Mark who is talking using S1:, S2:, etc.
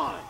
S1: on!